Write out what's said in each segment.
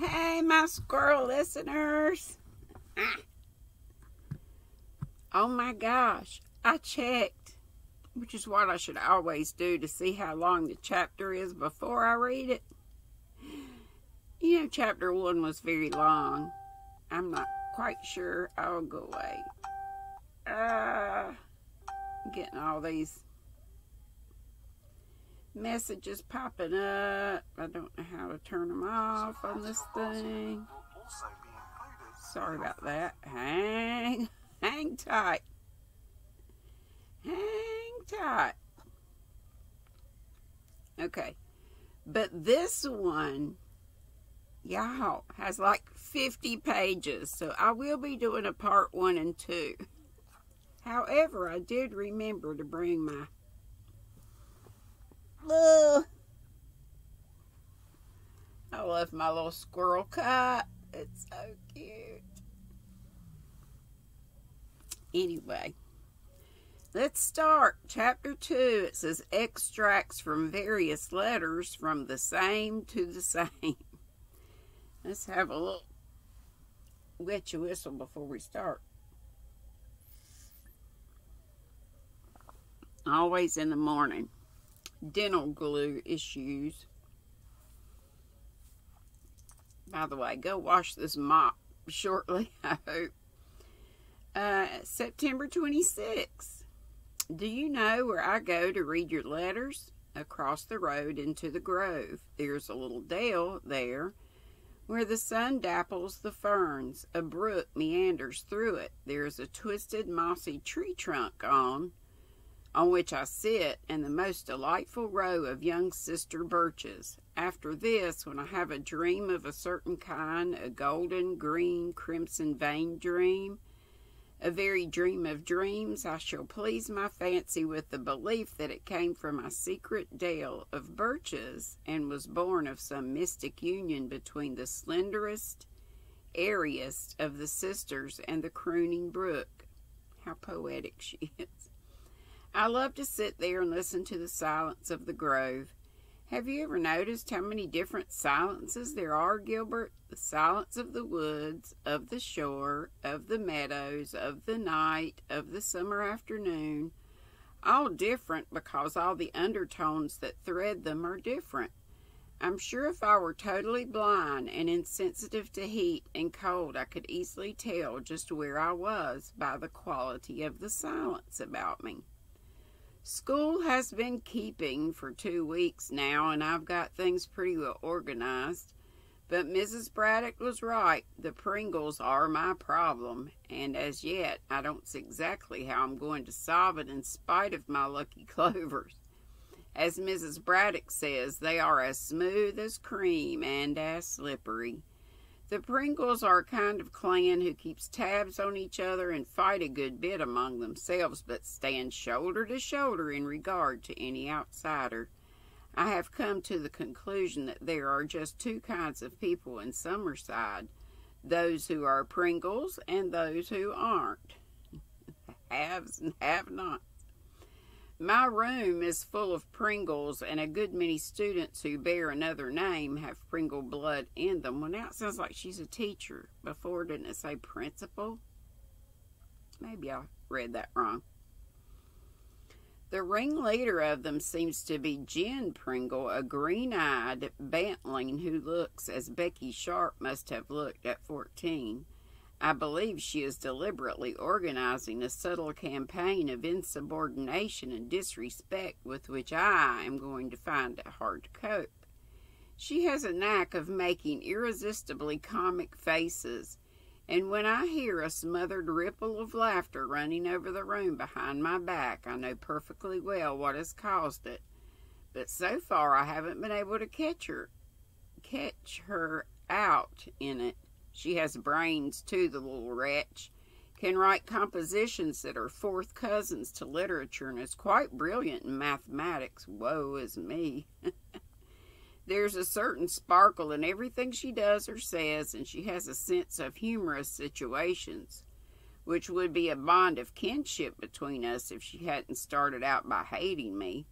Hey, my squirrel listeners. Ah. Oh my gosh, I checked, which is what I should always do to see how long the chapter is before I read it. You know, chapter one was very long. I'm not quite sure. I'll go away. Uh, getting all these messages popping up. I don't know how to turn them off on this thing. Sorry about that. Hang, hang tight. Hang tight. Okay. But this one, y'all, has like 50 pages. So I will be doing a part one and two. However, I did remember to bring my Oh, I love my little squirrel cat. It's so cute. Anyway, let's start. Chapter 2. It says extracts from various letters from the same to the same. Let's have a little wet your whistle before we start. Always in the morning dental glue issues. By the way, go wash this mop shortly, I hope. Uh, September 26th. Do you know where I go to read your letters? Across the road into the grove. There's a little dale there where the sun dapples the ferns. A brook meanders through it. There's a twisted mossy tree trunk on on which I sit, and the most delightful row of young sister birches. After this, when I have a dream of a certain kind, a golden, green, crimson vein dream, a very dream of dreams, I shall please my fancy with the belief that it came from my secret dale of birches and was born of some mystic union between the slenderest, airiest of the sisters and the crooning brook. How poetic she is. I love to sit there and listen to the silence of the grove. Have you ever noticed how many different silences there are, Gilbert? The silence of the woods, of the shore, of the meadows, of the night, of the summer afternoon. All different because all the undertones that thread them are different. I'm sure if I were totally blind and insensitive to heat and cold, I could easily tell just where I was by the quality of the silence about me. School has been keeping for two weeks now, and I've got things pretty well organized. But Mrs. Braddock was right. The Pringles are my problem, and as yet I don't see exactly how I'm going to solve it in spite of my lucky clovers. As Mrs. Braddock says, they are as smooth as cream and as slippery. The Pringles are a kind of clan who keeps tabs on each other and fight a good bit among themselves, but stand shoulder to shoulder in regard to any outsider. I have come to the conclusion that there are just two kinds of people in Summerside those who are Pringles and those who aren't. Haves and have nots. My room is full of Pringles, and a good many students who bear another name have Pringle blood in them. Well, now it sounds like she's a teacher. Before, didn't it say principal? Maybe I read that wrong. The ringleader of them seems to be Jen Pringle, a green eyed bantling who looks as Becky Sharp must have looked at 14. I believe she is deliberately organizing a subtle campaign of insubordination and disrespect with which I am going to find it hard to cope. She has a knack of making irresistibly comic faces, and when I hear a smothered ripple of laughter running over the room behind my back, I know perfectly well what has caused it. But so far I haven't been able to catch her catch her out in it. She has brains, too, the little wretch. Can write compositions that are fourth cousins to literature and is quite brilliant in mathematics. Woe is me. There's a certain sparkle in everything she does or says, and she has a sense of humorous situations, which would be a bond of kinship between us if she hadn't started out by hating me.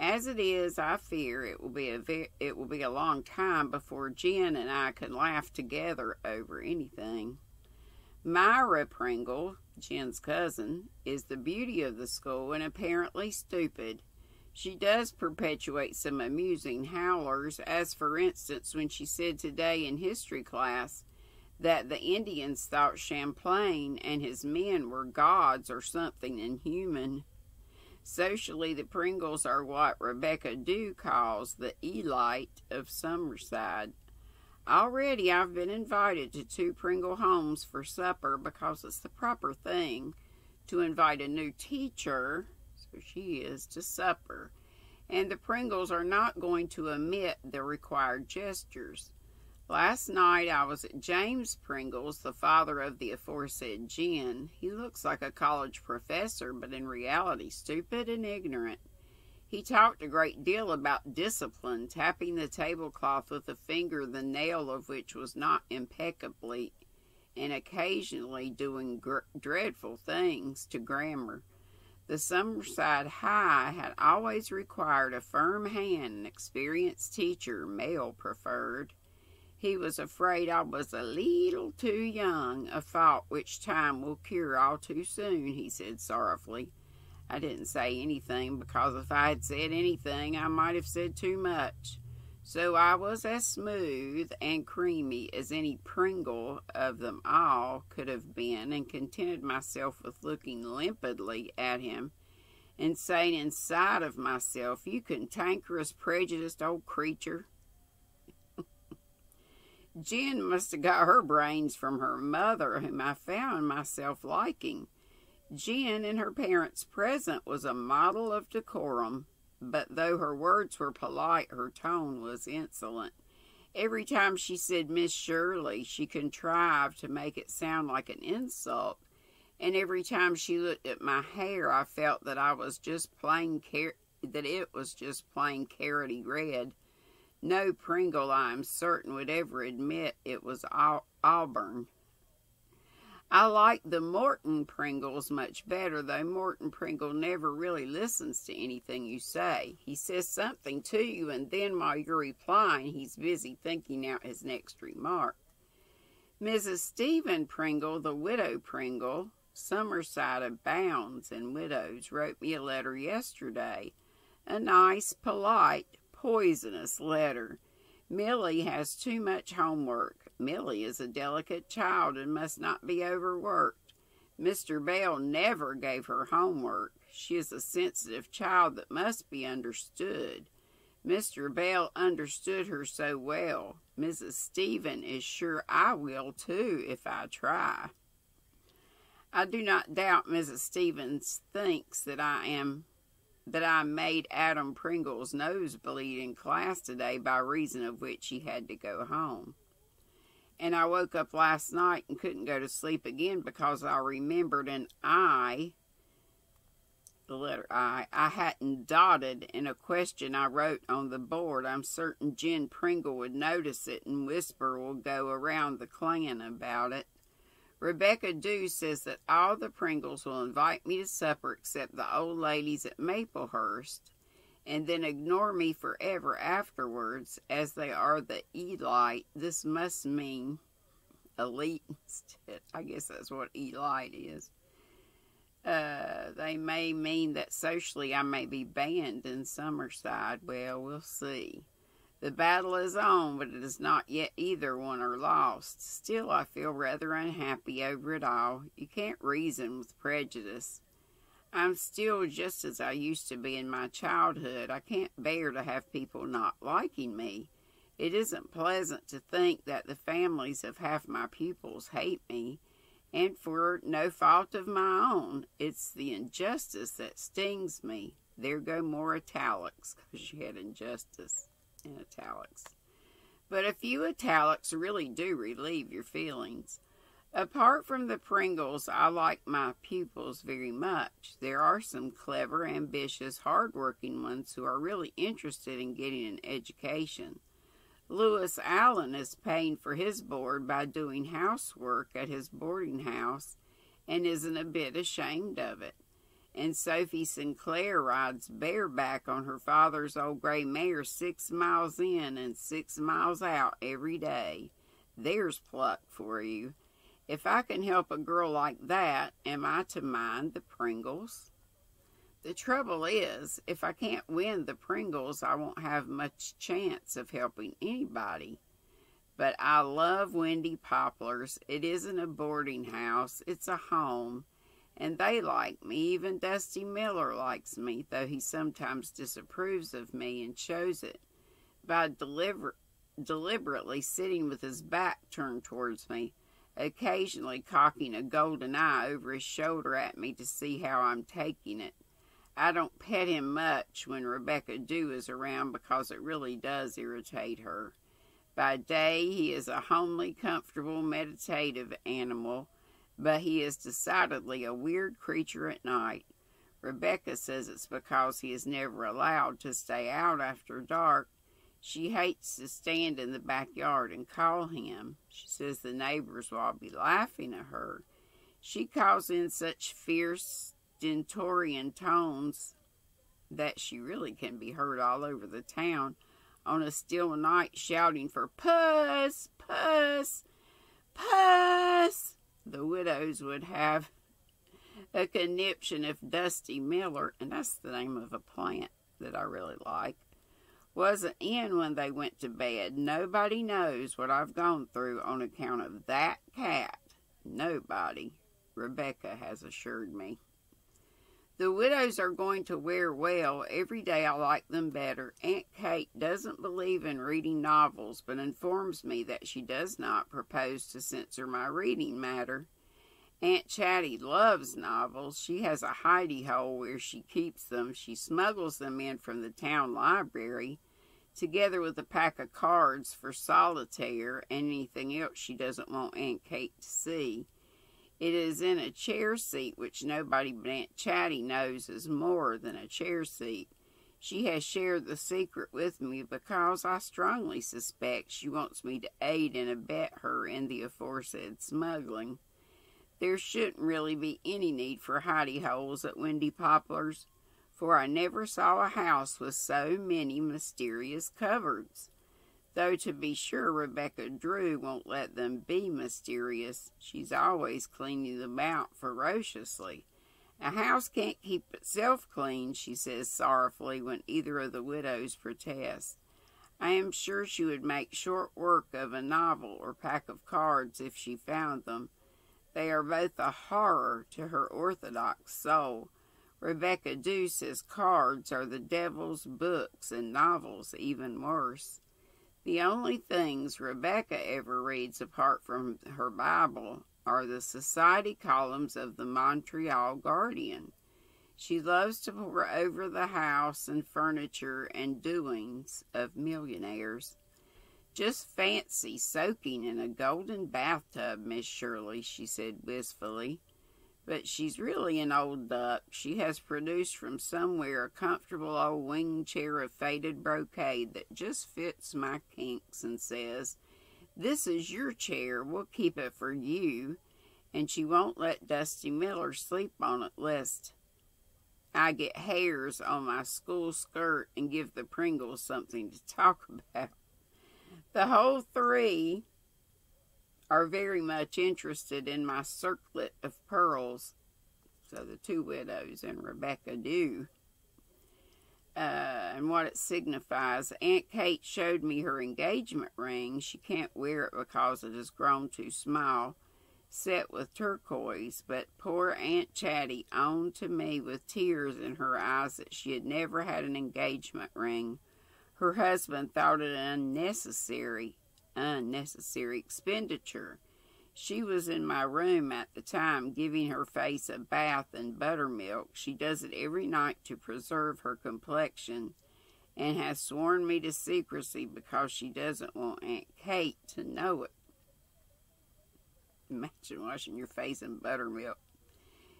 As it is, I fear it will be a ve- it will be a long time before Jen and I can laugh together over anything. Myra Pringle, Jen's cousin, is the beauty of the school and apparently stupid. She does perpetuate some amusing howlers, as for instance when she said today in history class that the Indians thought Champlain and his men were gods or something inhuman. Socially, the Pringles are what Rebecca Dew calls the elite of Summerside. Already I've been invited to two Pringle homes for supper because it's the proper thing to invite a new teacher, so she is, to supper. And the Pringles are not going to omit the required gestures. Last night I was at James Pringles, the father of the aforesaid Jen. He looks like a college professor, but in reality stupid and ignorant. He talked a great deal about discipline, tapping the tablecloth with a finger the nail of which was not impeccably, and occasionally doing dreadful things to grammar. The Summerside High had always required a firm hand, an experienced teacher, male preferred. He was afraid I was a leetle too young, a fault which time will cure all too soon, he said sorrowfully. I didn't say anything because if I had said anything, I might have said too much. So I was as smooth and creamy as any Pringle of them all could have been, and contented myself with looking limpidly at him and saying inside of myself, You cantankerous, prejudiced old creature. Jen must have got her brains from her mother, whom I found myself liking. Jen, in her parents' present, was a model of decorum, but though her words were polite, her tone was insolent. Every time she said Miss Shirley, she contrived to make it sound like an insult, and every time she looked at my hair, I felt that I was just plain car- that it was just plain carroty red no Pringle, I am certain, would ever admit it was auburn. I like the Morton Pringles much better, though Morton Pringle never really listens to anything you say. He says something to you, and then while you're replying, he's busy thinking out his next remark. Mrs. Stephen Pringle, the widow Pringle, Summerside abounds in widows, wrote me a letter yesterday. A nice, polite, poisonous letter. Millie has too much homework. Millie is a delicate child and must not be overworked. Mr. Bell never gave her homework. She is a sensitive child that must be understood. Mr. Bell understood her so well. Mrs. Stephen is sure I will too if I try. I do not doubt Mrs. Stevens thinks that I am that I made Adam Pringle's nose bleed in class today by reason of which he had to go home. And I woke up last night and couldn't go to sleep again because I remembered an I, the letter I, I hadn't dotted in a question I wrote on the board. I'm certain Jen Pringle would notice it and whisper will go around the clan about it. Rebecca Dew says that all the Pringles will invite me to supper except the old ladies at Maplehurst, and then ignore me forever afterwards, as they are the elite. This must mean elite. I guess that's what elite is. Uh, they may mean that socially I may be banned in Summerside. Well, we'll see. The battle is on, but it is not yet either won or lost. Still, I feel rather unhappy over it all. You can't reason with prejudice. I'm still just as I used to be in my childhood. I can't bear to have people not liking me. It isn't pleasant to think that the families of half my pupils hate me, and for no fault of my own. It's the injustice that stings me. There go more italics, because she had injustice in italics. But a few italics really do relieve your feelings. Apart from the Pringles, I like my pupils very much. There are some clever, ambitious, hard-working ones who are really interested in getting an education. Lewis Allen is paying for his board by doing housework at his boarding house and isn't a bit ashamed of it. And Sophie Sinclair rides bareback on her father's old gray mare six miles in and six miles out every day. There's pluck for you. If I can help a girl like that, am I to mind the Pringles? The trouble is, if I can't win the Pringles, I won't have much chance of helping anybody. But I love Windy Poplars. It isn't a boarding house, it's a home and they like me. Even Dusty Miller likes me, though he sometimes disapproves of me and shows it by deliver- deliberately sitting with his back turned towards me, occasionally cocking a golden eye over his shoulder at me to see how I'm taking it. I don't pet him much when Rebecca Dew is around because it really does irritate her. By day, he is a homely, comfortable, meditative animal but he is decidedly a weird creature at night. Rebecca says it's because he is never allowed to stay out after dark. She hates to stand in the backyard and call him. She says the neighbors will all be laughing at her. She calls in such fierce, stentorian tones that she really can be heard all over the town on a still night shouting for puss, puss, puss the widows would have a conniption if Dusty Miller, and that's the name of a plant that I really like, wasn't in when they went to bed. Nobody knows what I've gone through on account of that cat. Nobody, Rebecca has assured me. The widows are going to wear well. Every day I like them better. Aunt Kate doesn't believe in reading novels, but informs me that she does not propose to censor my reading matter. Aunt Chatty loves novels. She has a hidey hole where she keeps them. She smuggles them in from the town library, together with a pack of cards for solitaire and anything else she doesn't want Aunt Kate to see. It is in a chair seat, which nobody but Aunt Chatty knows is more than a chair seat. She has shared the secret with me because I strongly suspect she wants me to aid and abet her in the aforesaid smuggling. There shouldn't really be any need for hidey holes at Windy Poplars, for I never saw a house with so many mysterious cupboards. Though to be sure, Rebecca Dew won't let them be mysterious. She's always cleaning them out ferociously. A house can't keep itself clean, she says sorrowfully when either of the widows protest. I am sure she would make short work of a novel or pack of cards if she found them. They are both a horror to her orthodox soul. Rebecca Dew says cards are the devil's books and novels even worse. The only things Rebecca ever reads apart from her Bible are the society columns of the Montreal Guardian. She loves to pore over the house and furniture and doings of millionaires. Just fancy soaking in a golden bathtub, Miss Shirley, she said wistfully but she's really an old duck. She has produced from somewhere a comfortable old wing chair of faded brocade that just fits my kinks and says, This is your chair. We'll keep it for you. And she won't let Dusty Miller sleep on it lest I get hairs on my school skirt and give the Pringles something to talk about. The whole three are very much interested in my circlet of pearls. So the two widows and Rebecca do. Uh, and what it signifies. Aunt Kate showed me her engagement ring. She can't wear it because it has grown too small, set with turquoise. But poor Aunt Chatty owned to me with tears in her eyes that she had never had an engagement ring. Her husband thought it unnecessary unnecessary expenditure. She was in my room at the time giving her face a bath in buttermilk. She does it every night to preserve her complexion and has sworn me to secrecy because she doesn't want Aunt Kate to know it. Imagine washing your face in buttermilk.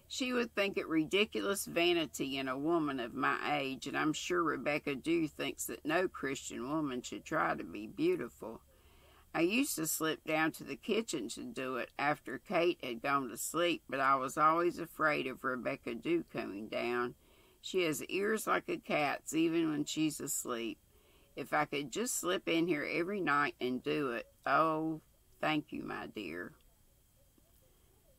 She would think it ridiculous vanity in a woman of my age, and I'm sure Rebecca Dew thinks that no Christian woman should try to be beautiful. I used to slip down to the kitchen to do it after Kate had gone to sleep, but I was always afraid of Rebecca Dew coming down. She has ears like a cat's, even when she's asleep. If I could just slip in here every night and do it, oh, thank you, my dear.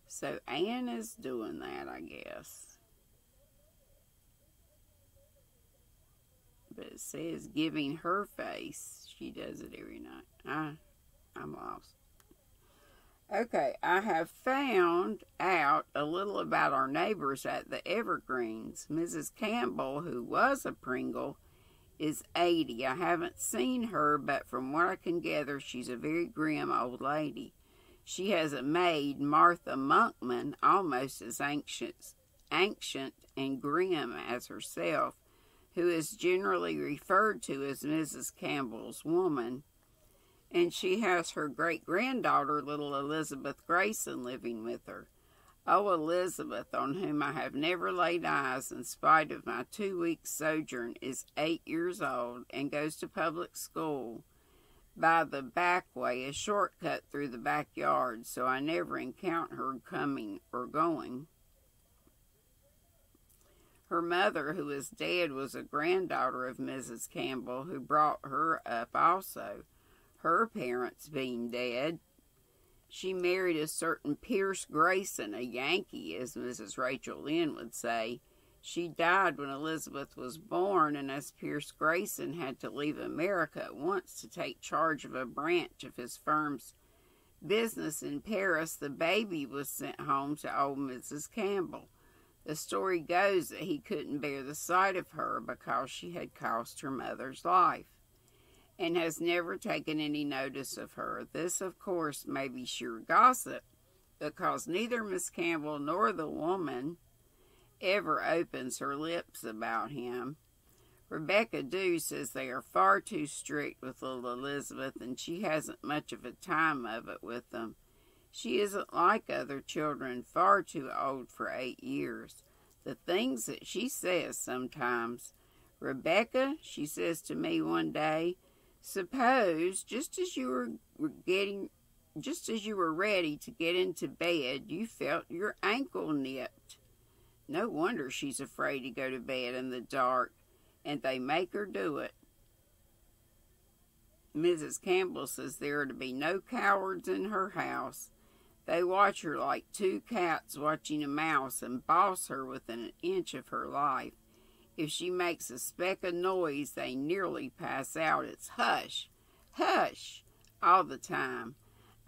So Anne is doing that, I guess. But it says giving her face. She does it every night. I I'm lost. Okay, I have found out a little about our neighbors at the Evergreens. Mrs. Campbell, who was a Pringle, is 80. I haven't seen her, but from what I can gather, she's a very grim old lady. She has a maid, Martha Monkman, almost as ancient, ancient and grim as herself, who is generally referred to as Mrs. Campbell's woman and she has her great granddaughter, little Elizabeth Grayson, living with her. Oh, Elizabeth, on whom I have never laid eyes in spite of my two weeks' sojourn, is eight years old and goes to public school by the back way, a shortcut through the backyard, so I never encounter her coming or going. Her mother, who is dead, was a granddaughter of Mrs. Campbell, who brought her up also her parents being dead. She married a certain Pierce Grayson, a Yankee, as Mrs. Rachel Lynde would say. She died when Elizabeth was born, and as Pierce Grayson had to leave America at once to take charge of a branch of his firm's business in Paris, the baby was sent home to old Mrs. Campbell. The story goes that he couldn't bear the sight of her because she had cost her mother's life and has never taken any notice of her. This, of course, may be sheer gossip, because neither Miss Campbell nor the woman ever opens her lips about him. Rebecca Dew says they are far too strict with little Elizabeth, and she hasn't much of a time of it with them. She isn't like other children, far too old for eight years. The things that she says sometimes. Rebecca, she says to me one day, Suppose, just as you were getting, just as you were ready to get into bed, you felt your ankle nipped. No wonder she's afraid to go to bed in the dark, and they make her do it. Mrs. Campbell says there are to be no cowards in her house. They watch her like two cats watching a mouse and boss her within an inch of her life. If she makes a speck of noise, they nearly pass out. It's hush, hush, all the time.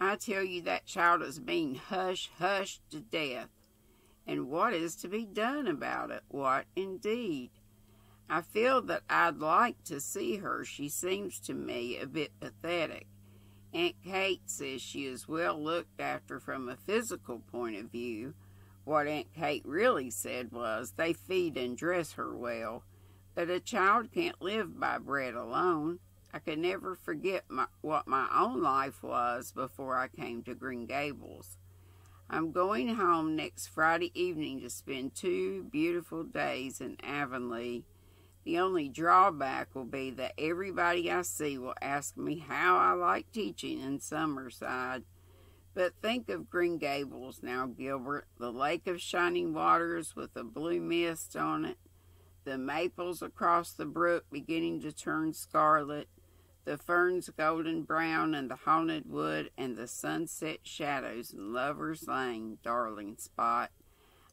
I tell you, that child is being hush, hush to death. And what is to be done about it? What indeed? I feel that I'd like to see her. She seems to me a bit pathetic. Aunt Kate says she is well looked after from a physical point of view, what Aunt Kate really said was, they feed and dress her well, but a child can't live by bread alone. I could never forget my, what my own life was before I came to Green Gables. I'm going home next Friday evening to spend two beautiful days in Avonlea. The only drawback will be that everybody I see will ask me how I like teaching in Summerside. But think of Green Gables now, Gilbert, the lake of shining waters with a blue mist on it, the maples across the brook beginning to turn scarlet, the ferns golden brown and the haunted wood and the sunset shadows in Lover's Lane, darling spot.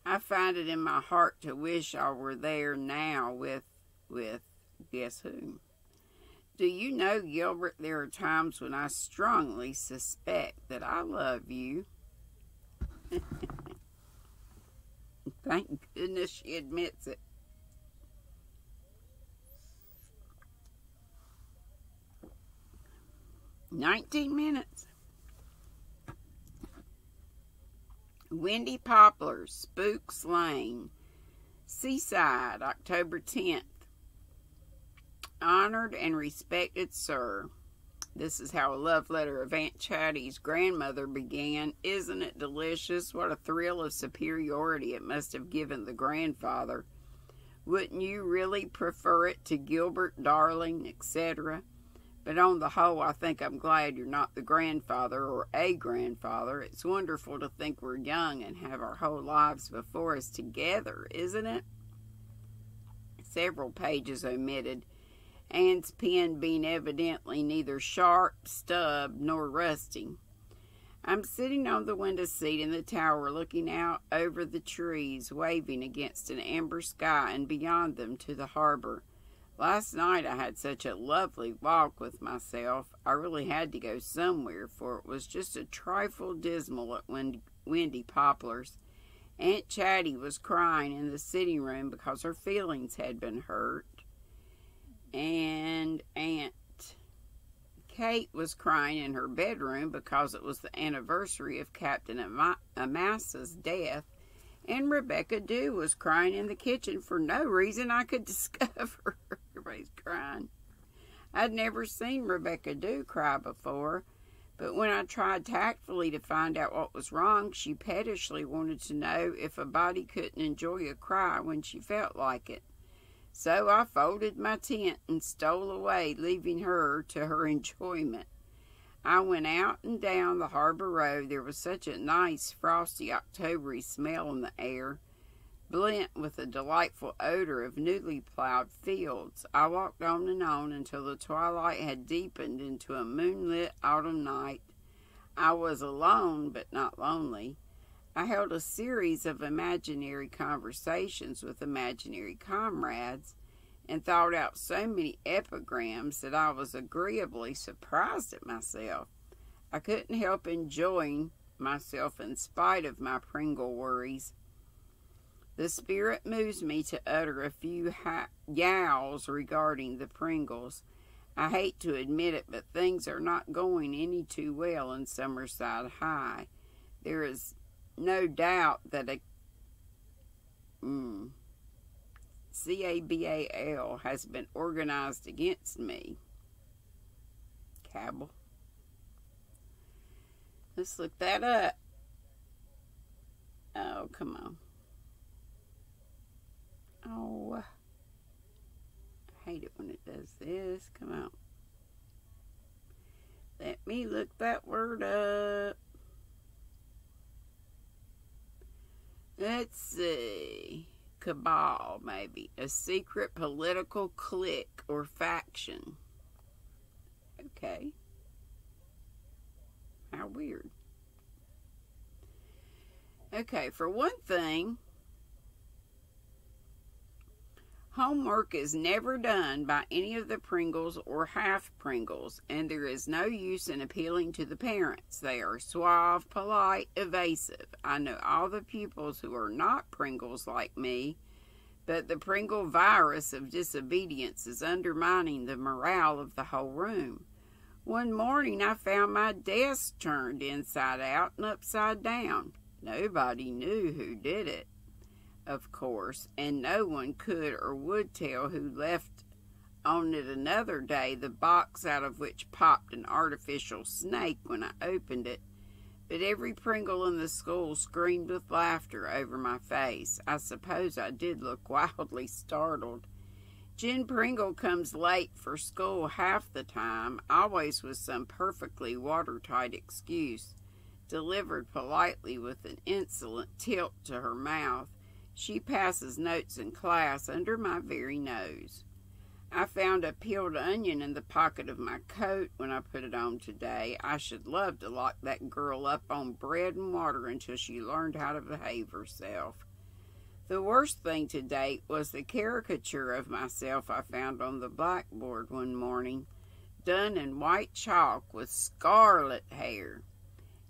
I find it in my heart to wish I were there now with, with, guess who? Do you know, Gilbert, there are times when I strongly suspect that I love you. Thank goodness she admits it. Nineteen minutes. Windy Poplars, Spooks Lane, Seaside, October 10th. Honored and respected sir, this is how a love letter of Aunt Chatty's grandmother began. Isn't it delicious? What a thrill of superiority it must have given the grandfather. Wouldn't you really prefer it to Gilbert, darling, etc.? But on the whole, I think I'm glad you're not the grandfather or a grandfather. It's wonderful to think we're young and have our whole lives before us together, isn't it? Several pages omitted, Anne's pen being evidently neither sharp, stubbed, nor rusty. I'm sitting on the window seat in the tower looking out over the trees waving against an amber sky and beyond them to the harbor. Last night I had such a lovely walk with myself. I really had to go somewhere, for it was just a trifle dismal at Windy, Windy Poplars. Aunt Chatty was crying in the sitting room because her feelings had been hurt. And Aunt Kate was crying in her bedroom because it was the anniversary of Captain Amasa's death and Rebecca Dew was crying in the kitchen for no reason I could discover. Everybody's crying. I'd never seen Rebecca Dew cry before, but when I tried tactfully to find out what was wrong, she pettishly wanted to know if a body couldn't enjoy a cry when she felt like it. So I folded my tent and stole away, leaving her to her enjoyment. I went out and down the harbor road. There was such a nice, frosty, Octobery smell in the air, blent with the delightful odor of newly plowed fields. I walked on and on until the twilight had deepened into a moonlit autumn night. I was alone, but not lonely. I held a series of imaginary conversations with imaginary comrades and thought out so many epigrams that I was agreeably surprised at myself. I couldn't help enjoying myself in spite of my Pringle worries. The spirit moves me to utter a few yowls regarding the Pringles. I hate to admit it, but things are not going any too well in Summerside High. There is no doubt that a. Mm, CABAL has been organized against me. Cabal. Let's look that up. Oh, come on. Oh, I hate it when it does this. Come on. Let me look that word up. Let's see cabal, maybe. A secret political clique or faction. Okay. How weird. Okay, for one thing, Homework is never done by any of the Pringles or half Pringles, and there is no use in appealing to the parents. They are suave, polite, evasive. I know all the pupils who are not Pringles like me, but the Pringle virus of disobedience is undermining the morale of the whole room. One morning I found my desk turned inside out and upside down. Nobody knew who did it of course, and no one could or would tell who left on it another day the box out of which popped an artificial snake when I opened it. But every Pringle in the school screamed with laughter over my face. I suppose I did look wildly startled. Jen Pringle comes late for school half the time, always with some perfectly watertight excuse, delivered politely with an insolent tilt to her mouth. She passes notes in class under my very nose. I found a peeled onion in the pocket of my coat when I put it on today. I should love to lock that girl up on bread and water until she learned how to behave herself. The worst thing to date was the caricature of myself I found on the blackboard one morning, done in white chalk with scarlet hair.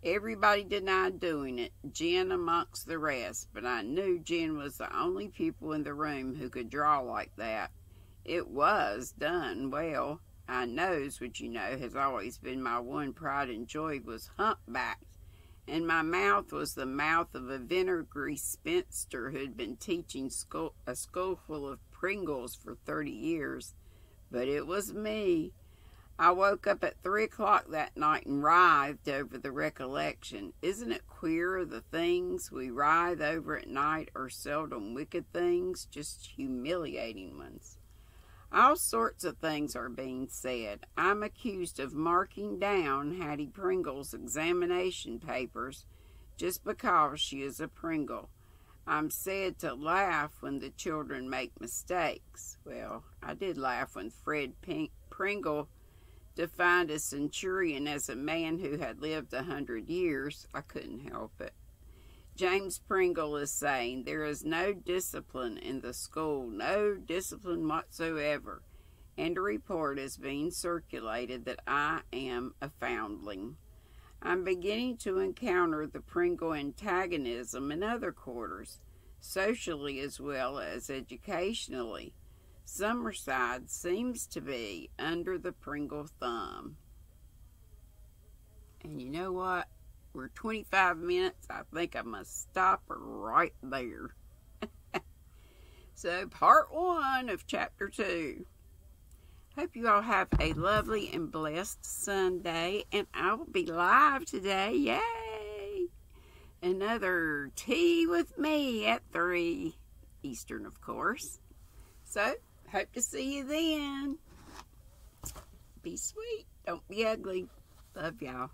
Everybody denied doing it, Jen amongst the rest, but I knew Jen was the only people in the room who could draw like that. It was done well. I nose, which you know has always been my one pride and joy, was humpbacked, and my mouth was the mouth of a vinegary spinster who'd been teaching school, a school full of Pringles for thirty years. But it was me. I woke up at three o'clock that night and writhed over the recollection. Isn't it queer the things we writhe over at night are seldom wicked things, just humiliating ones? All sorts of things are being said. I'm accused of marking down Hattie Pringle's examination papers just because she is a Pringle. I'm said to laugh when the children make mistakes. Well, I did laugh when Fred Pink Pringle defined a centurion as a man who had lived a hundred years. I couldn't help it. James Pringle is saying there is no discipline in the school, no discipline whatsoever. And a report is being circulated that I am a foundling. I'm beginning to encounter the Pringle antagonism in other quarters, socially as well as educationally. Summerside seems to be under the Pringle thumb. And you know what? We're 25 minutes. I think I must stop right there. so, part one of chapter two. Hope you all have a lovely and blessed Sunday. And I will be live today. Yay! Another tea with me at 3 Eastern, of course. So, Hope to see you then. Be sweet. Don't be ugly. Love y'all.